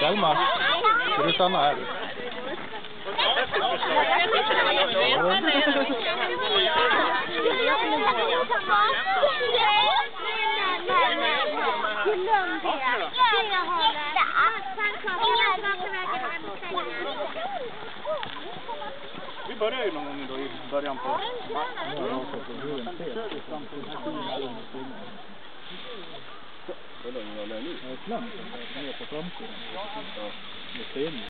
Selma, ska du stanna här? Vi börjar ju någon gång i början på... Det är klart, ner på framsidan. Med sten.